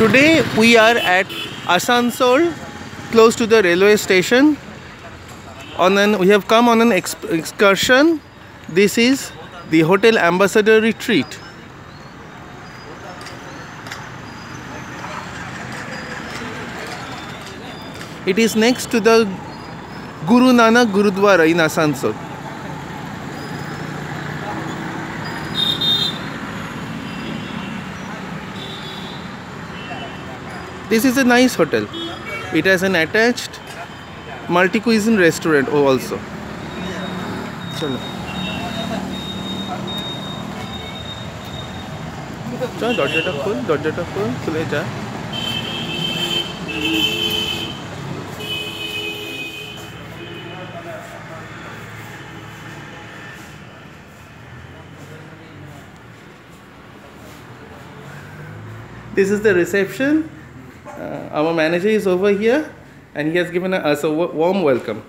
Today we are at Asansol, close to the railway station. On an, we have come on an ex- excursion. This is the Hotel Ambassador Retreat. It is next to the Guru Nanak Gurudwara in Asansol. This is a nice hotel. It has an attached multi-cuisine restaurant oh, also. চলো চল দরজাটা খোল দরজাটা খোল খুলে যা This is the reception. uh, our manager is over here and he has given us a warm welcome.